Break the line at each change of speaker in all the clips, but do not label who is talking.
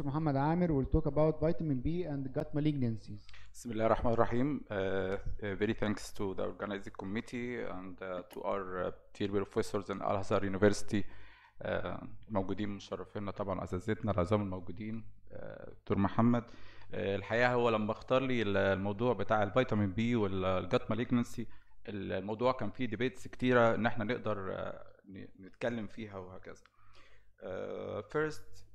Dr. Muhammad Amir will talk about vitamin B and gut malignancies.
بسم الله الرحمن الرحيم. Uh, uh, very thanks to the organizing committee and uh, to our uh, dear professors in Al Azhar University. Uh, موجودين مشرفينا طبعا اساتذتنا العظام الموجودين uh, دكتور محمد uh, الحقيقة هو لما اختار لي الموضوع بتاع ال vitamin B وال gut malignancy الموضوع كان فيه debates كتيرة إن إحنا نقدر uh, نتكلم فيها وهكذا. Uh, first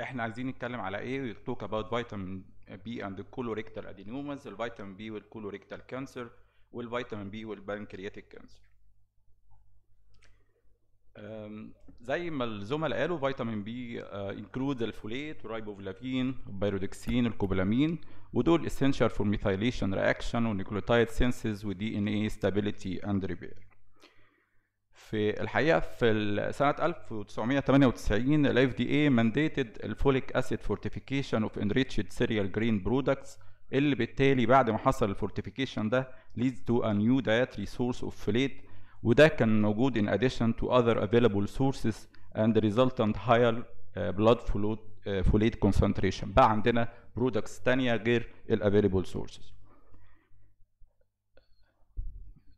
إحنا عايزين نتكلم على إيه؟ talk about vitamin B and colorectal adenomas الفيتامين بي والكولوريكتال كانسر والفيتامين بي والبنكرياتيك كانسر زي ما الزملاء قالوا فيتامين بي انكلود الفوليت والرايبوفلافين والبيرودكسين الكوبلامين ودول essential for methylation reaction و nucleotide synthesis و DNA stability and repair. في الحقيقة في سنه 1998 ال FDA mandated الفوليك اسيد فورتيفيكيشن اوف enriched cereal grain products اللي بالتالي بعد ما حصل الفورتيفيكيشن ده leads to a new dietary source of folate وده كان موجود in addition to other available sources and resultant higher uh, blood folate, uh, concentration بقى عندنا products تانية غير ال available sources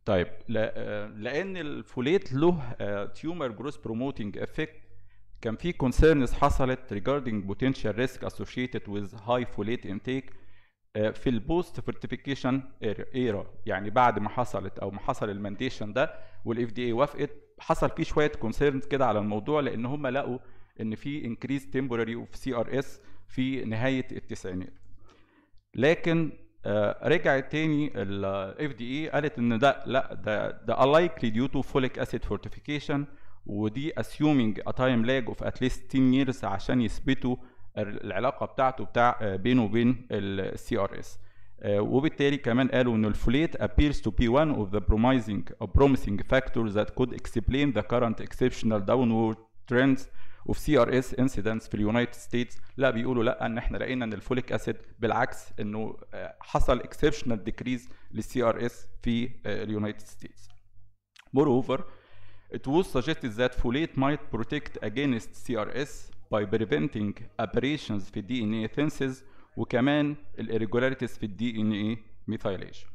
طيب آه، لأن ال folate له tumor growth promoting effect كان في concerns حصلت regarding potential risk associated with folate intake آه، في ال post fortification era يعني بعد ما حصلت أو ما حصل ال mandation ده وال FDA وافقت. حصل فيه شوية concerns كده على الموضوع لأن هم لقوا إن في increase temporary of CRC في نهاية التسعينات. لكن آه، رجعت تاني FDA قالت ان ده لا ده ده unlikely due to folic acid fortification ودي assuming a time lag of at least 10 years عشان يثبتوا العلاقه بتاعته بتاع آه، بينه وبين CRC وبالتالي كمان قالوا ان ال folate appears to be one of the promising promising factors that could explain the current exceptional downward trends of CRC incidence في ال United States لا بيقولوا لا إن إحنا لقينا إن ال folic acid بالعكس إنه آه، حصل exceptional decrease لل CRC في ال United States Moreover, it was suggested that folate might protect against CRS by preventing aberrations في اي synthesis وكمان irregularities في اي methylation.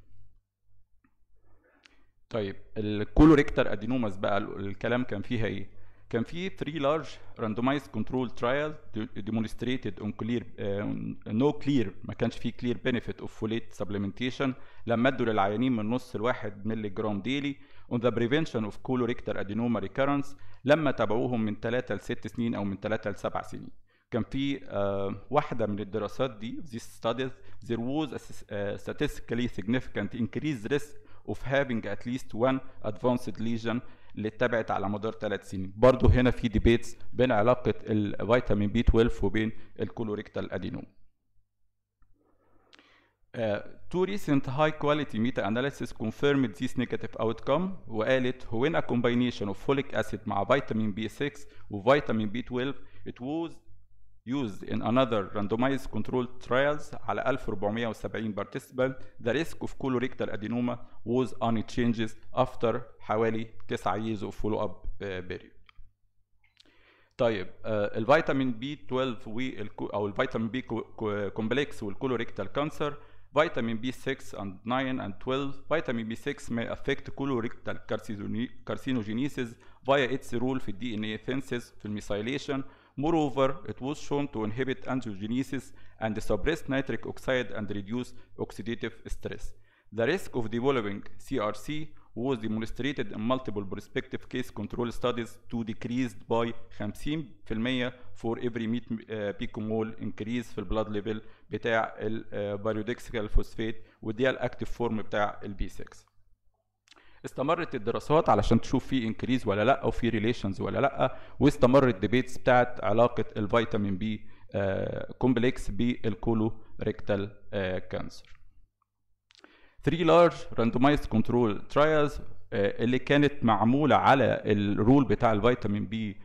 طيب الكولوريكتال أدينوماس بقى ال- الكلام كان فيها إيه؟ كان في 3 large randomized controlled trial de- demonstrated on clear uh, no clear ما كانش فيه clear benefit of folate supplementation لما ادوا للعيانين من نص لواحد مللي جرام daily on the prevention of colorectal adenoma recurrence لما تابعوهم من 3 ل 6 سنين أو من 3 ل 7 سنين كان في uh, واحدة من الدراسات دي these studies there was a uh, statistically significant increased risk of having at least one advanced lesion اللي اتبعت على مدار ثلاث سنين برضو هنا في debates بين علاقة الفيتامين B 12 وبين ال colorectal adenoma Uh, two recent high quality meta analysis confirmed this negative outcome وقالت in a combination of folic acid مع vitamin B6 وفيتامين B12 it was used in another randomized controlled trials على 1470 participant the risk of colorectal adenoma was unchanged after حوالي 9 years of follow up uh, period طيب آه، الفيتامين بي 12 والكو أو الفيتامين بي كومبلكس والكولوريكتال كانسر فيتامين بي 6 and 9 and 12 فيتامين بي 6 may affect colorectal carcinogene- carcinogenesis via its role في الدي ان اي synthesis في الميثايليشن Moreover, it was shown to inhibit angiogenesis and suppress nitric oxide and reduce oxidative stress. The risk of developing CRC was demonstrated in multiple prospective case control studies to decreased by 50% for every 100 uh, picomole increase في البلاد ليفل بتاع الباريودكسيكال فوسفات ودي الاكتيف فورم بتاع البي 6 استمرت الدراسات علشان تشوف في increase ولا لأ أو في relations ولا لأ. واستمرت debates بتاعت علاقة الفيتامين B complex بال colorectal cancer 3 large randomized control trials آه، اللي كانت معمولة على ال role بتاع الفيتامين B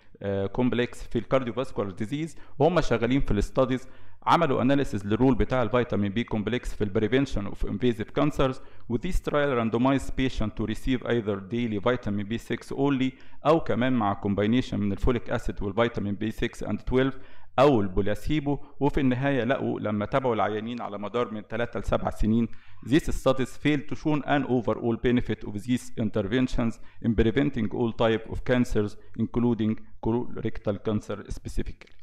complex في ال cardiovascular disease وهم شغالين في ال studies عملوا analysis لل role بتاع الفيتامين B complex في ال prevention of invasive cancers و this trial randomized patient to receive either daily vitamin B 6 only أو كمان مع combination من ال folic acid والفيتامين B 6 and 12 أو البلاسيبو وفي النهاية لقوا لما تابعوا العيانين على مدار من 3 ل 7 سنين these studies failed to show an overall benefit of these interventions in preventing all type of cancers including colorectal cancer specifically.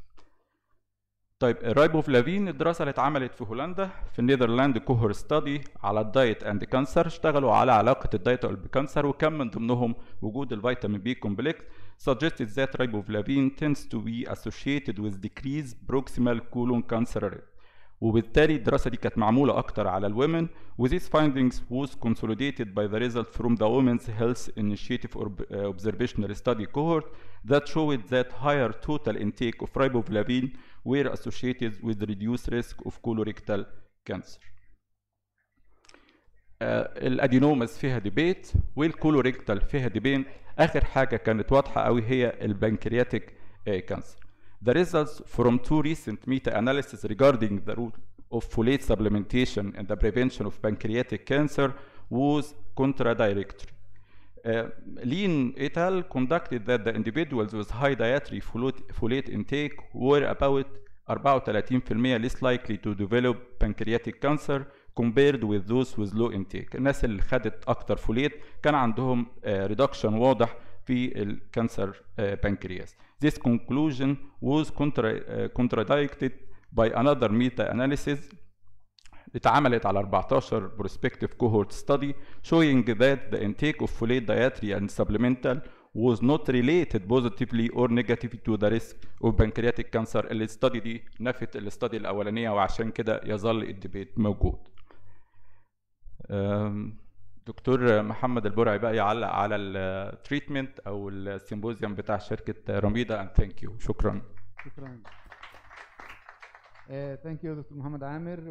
طيب الرايبوفلافين الدراسه اللي اتعملت في هولندا في ال Netherlands cohort study على ال diet and cancer اشتغلوا على علاقة ال diet بال cancer وكان من ضمنهم وجود الفيتامين B complex suggested that riboflavin tends to be associated with decreased proximal colon cancer rate وبالتالي الدراسة دي كانت معمولة أكتر على الwomen و these findings was consolidated by the result from the Women's Health Initiative Orb- uh, Observational Study cohort that showed that higher total intake of riboflavin were associated with reduced risk of colorectal cancer. آه، الادينوماس فيها ديبيت والكولوريكتال فيها ديبيت اخر حاجة كانت واضحه قوي هي البنكرياتيك كانسر The results from two recent meta-analyses regarding the role of folate supplementation in the prevention of pancreatic cancer was contradictory. Uh, Lean et al. conducted that the individuals with high dietary folate intake were about 34% less likely to develop pancreatic cancer compared with those with low intake. الناس اللي خدت أكتر فوليت كان عندهم uh, reduction واضح في الكانسر بانكرياس. This conclusion was contra, uh, contradicted by another meta-analysis اتعملت على 14 prospective cohort study showing that the intake of folate dietary and supplemental was not related positively or negatively to the risk of pancreatic cancer الاستادي دي نفت الاستادي الاولانيه وعشان كده يظل الديبيت موجود دكتور محمد البرعي بقى يعلق على ال treatment أو ال symposium بتاع شركة رميدا and thank you. شكرا.
شكرا. Thank you دكتور محمد عامر.